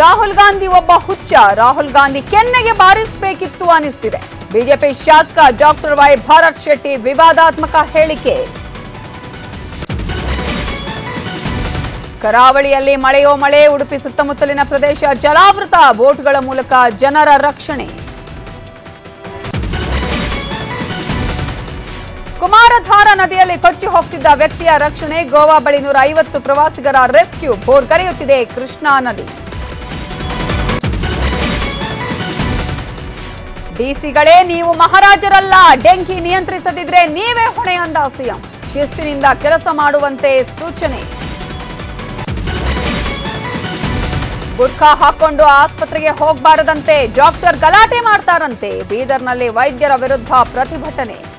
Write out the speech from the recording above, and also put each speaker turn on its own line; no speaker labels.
ರಾಹುಲ್ ಗಾಂಧಿ ಒಬ್ಬ ಹುಚ್ಚ. ರಾಹುಲ್ ಗಾಂಧಿ ಕೆನ್ನೆಗೆ ಬಾರಿಸಬೇಕಿತ್ತು ಅನಿಸ್ತಿದೆ. ಬಿಜೆಪಿ ಶಾಸಕ ಡಾಕ್ಟರ್ ವೈ ಭಾರತ್ ಶೆಟ್ಟಿ ವಿವಾದಾತ್ಮಕ ಹೇಳಿಕೆ. ಕರಾವಳಿಯಲ್ಲಿ ಮಳೆಯೋ ಮಳೆ, ಉಡುಪಿ ಸುತ್ತಮುತ್ತಲಿನ ಪ್ರದೇಶ ಜಲಾವೃತ, ಬೋಟ್ಗಳ ಮೂಲಕ ಜನರ ರಕ್ಷಣೆ. ಕುಮಾರಧಾರ ನದಿಯಲ್ಲಿ ಕೊಚ್ಚಿ ಹೋಗ್ತಿದ್ದ ವ್ಯಕ್ತಿಯ ರಕ್ಷಣೆ, ಗೋವಾ ಬಳಿ ನೂರ ಐವತ್ತು ಪ್ರವಾಸಿಗರ ರೆಸ್ಕ್ಯೂ ಬೋರ್ ಕರೆಯುತ್ತಿದೆ ಕೃಷ್ಣಾ ನದಿ. ಡಿಸಿಗಳೇ ನೀವು ಮಹಾರಾಜರಲ್ಲ ಡೆಂಕಿ ನಿಯಂತ್ರಿಸದಿದ್ರೆ ನೀವೇ ಹೊಣೆ ಅಂದ ಸಿಎಂ. ಶಿಸ್ತಿನಿಂದ ಕೆಲಸ ಮಾಡುವಂತೆ ಸೂಚನೆ. ಗುಡ್ಕಾ ಹಾಕೊಂಡು ಆಸ್ಪತ್ರೆಗೆ ಹೋಗಬಾರದಂತೆ ಡಾಕ್ಟರ್ ಗಲಾಟೆ ಮಾಡ್ತಾರಂತೆ. ಬೀದರ್ನಲ್ಲಿ ವೈದ್ಯರ ವಿರುದ್ಧ ಪ್ರತಿಭಟನೆ.